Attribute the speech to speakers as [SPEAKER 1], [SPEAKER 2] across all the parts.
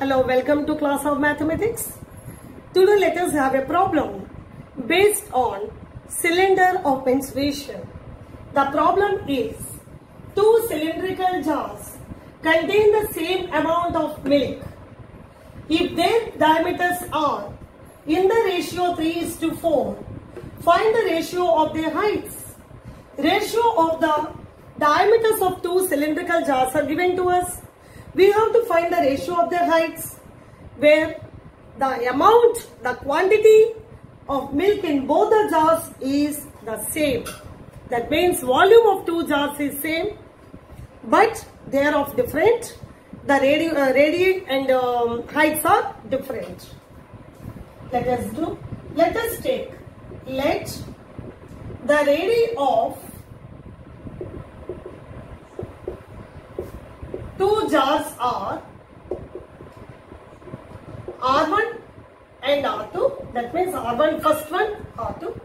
[SPEAKER 1] Hello, welcome to class of mathematics. Today let us have a problem based on cylinder of mensuration. The problem is two cylindrical jars contain the same amount of milk. If their diameters are in the ratio 3 is to 4, find the ratio of their heights. Ratio of the diameters of two cylindrical jars are given to us. We have to find the ratio of their heights where the amount, the quantity of milk in both the jars is the same. That means volume of two jars is same but they are of different. The radii, uh, and um, heights are different. Let us do, let us take, let the radii of two jars are R1 and R2. That means R1 first one, R2.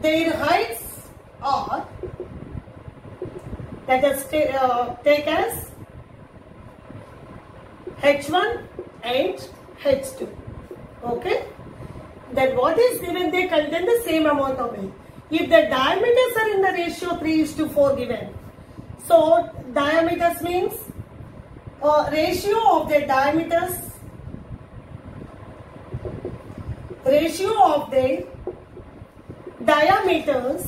[SPEAKER 1] Their heights are, let us uh, take as H1 and H2. Okay. Then what is given? They contain the same amount of milk. If the diameters are in the ratio 3 is to 4 given. So diameters means uh, ratio of the diameters ratio of the diameters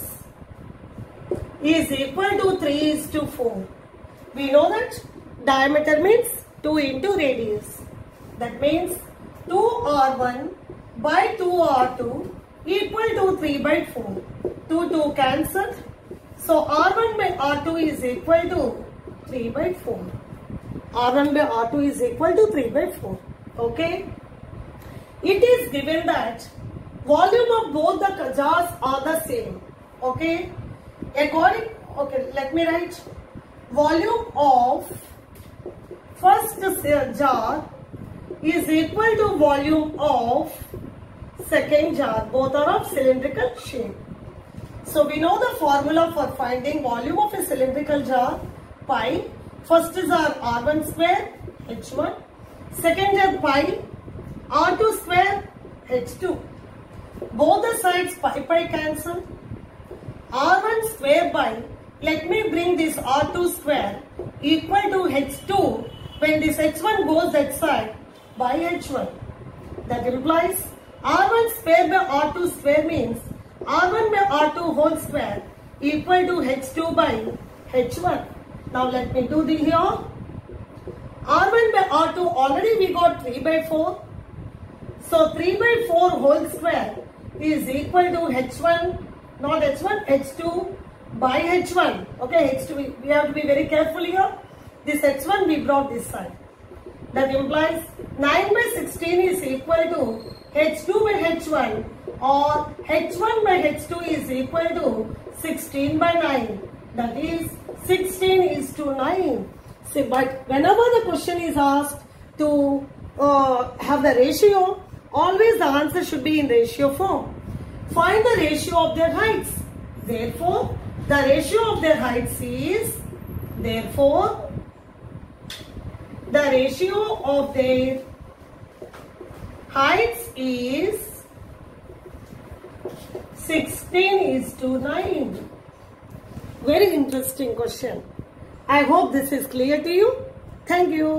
[SPEAKER 1] is equal to 3 is to 4. We know that diameter means 2 into radius. That means 2r1 by 2r2 equal to 3 by 4. 2 2 cancelled. So r1 by r2 is equal to 3 by 4. r1 by r2 is equal to 3 by 4. Okay. It is given that volume of both the jars are the same. Okay. According, okay, let me write. Volume of first jar is equal to volume of second jar. Both are of cylindrical shape. So we know the formula for finding volume of a cylindrical jar. Pi. First is our R1 square H1. Second is pi R2 square H2. Both the sides pi pi cancel. R1 square by, let me bring this R2 square equal to H2 when this H1 goes that side by H1. That implies R1 square by R2 square means R1 by R2 whole square equal to H2 by H1. Now let me do the here. R1 by R2 already we got 3 by 4. So 3 by 4 whole square is equal to H1, not H1, H2 by H1. Okay, H2, we, have to be very careful here. This H1 we brought this side. That implies 9 by 16 is equal to H2 by H1 or H1 by H2 is equal to 16 by 9. That is 16 is to 9. See, but whenever the question is asked to uh, have the ratio, always the answer should be in ratio form. Find the ratio of their heights. Therefore, the ratio of their heights is, therefore, the ratio of their heights is 16 is to 9. Very interesting question. I hope this is clear to you. Thank you.